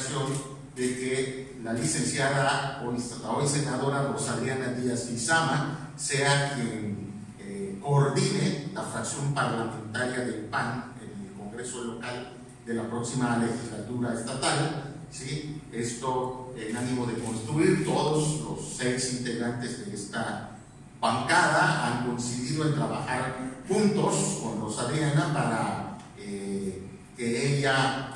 ocasión de que la licenciada la hoy senadora Rosalía Díaz Lizama sea quien eh, coordine la fracción parlamentaria del PAN en el Congreso local de la próxima legislatura estatal. ¿sí? Esto en ánimo de construir, todos los seis integrantes de esta bancada han coincidido en trabajar juntos con Rosalía para eh, que ella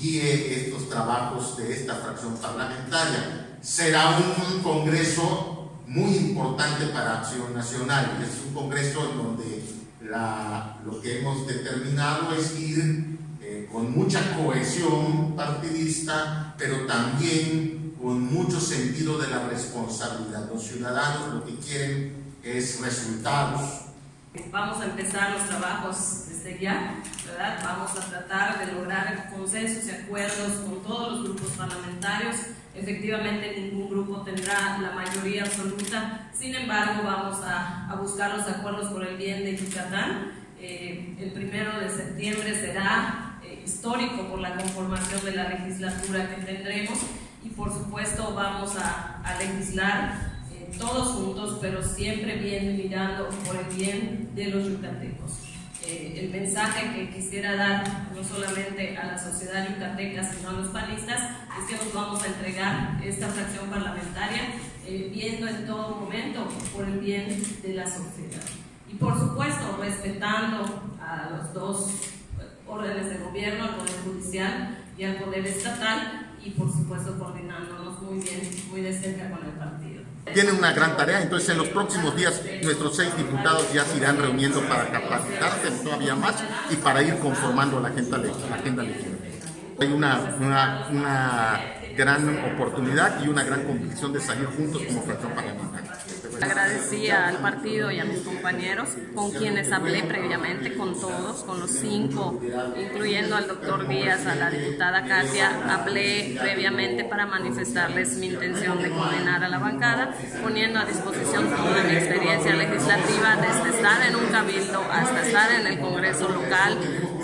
guíe estos trabajos de esta fracción parlamentaria. Será un congreso muy importante para Acción Nacional. Es un congreso en donde lo que hemos determinado es ir eh, con mucha cohesión partidista, pero también con mucho sentido de la responsabilidad. Los ciudadanos lo que quieren es resultados. Vamos a empezar los trabajos desde ya Vamos a tratar de lograr consensos y acuerdos con todos los grupos parlamentarios. Efectivamente, ningún grupo tendrá la mayoría absoluta, sin embargo, vamos a, buscar los acuerdos por el bien de Yucatán. Eh, el primero de septiembre será eh, histórico por la conformación de la legislatura que tendremos y por supuesto vamos a, legislar eh, todos juntos, pero siempre bien mirando por el bien de los yucatecos. Eh, el mensaje que quisiera dar no solamente a la sociedad yucateca, sino a los panistas, es que nos vamos a entregar esta fracción parlamentaria eh, viendo en todo momento por el bien de la sociedad. Y por supuesto, respetando a los dos órdenes de gobierno, al Poder Judicial y al Poder Estatal, y por supuesto coordinándonos muy bien, muy de cerca con el partido. Tienen una gran tarea, entonces en los próximos días nuestros seis diputados ya se irán reuniendo para capacitarse todavía más y para ir conformando la agenda, la agenda legislativa. Hay una, una, una gran oportunidad y una gran convicción de salir juntos como fracción parlamentaria. Agradecía al partido y a mis compañeros con quienes hablé previamente, con todos, con los cinco, incluyendo al doctor Díaz, a la diputada Katia, hablé previamente para manifestarles mi intención de condenar a la bancada, poniendo a disposición toda mi experiencia legislativa desde estar en un cabildo hasta estar en el Congreso local,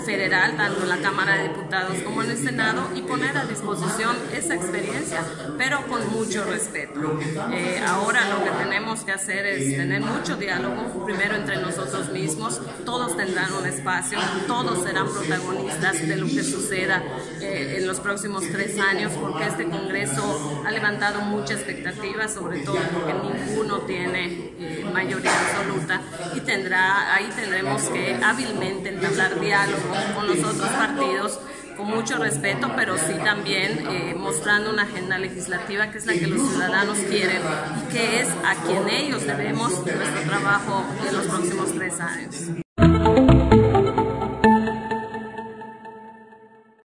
federal, tanto en la Cámara de Diputados como en el Senado, y poner a disposición esa experiencia, pero con mucho respeto. Eh, ahora lo que tenemos que hacer es tener mucho diálogo, primero entre nosotros mismos, todos tendrán un espacio, todos serán protagonistas de lo que suceda eh, en los próximos tres años, porque este Congreso ha levantado mucha expectativa, sobre todo porque ninguno tiene eh, mayoría absoluta, y tendrá, ahí tendremos que hábilmente entablar diálogo con los otros partidos con mucho respeto, pero sí también eh, mostrando una agenda legislativa que es la que los ciudadanos quieren y que es a quien ellos debemos nuestro trabajo en los próximos tres años.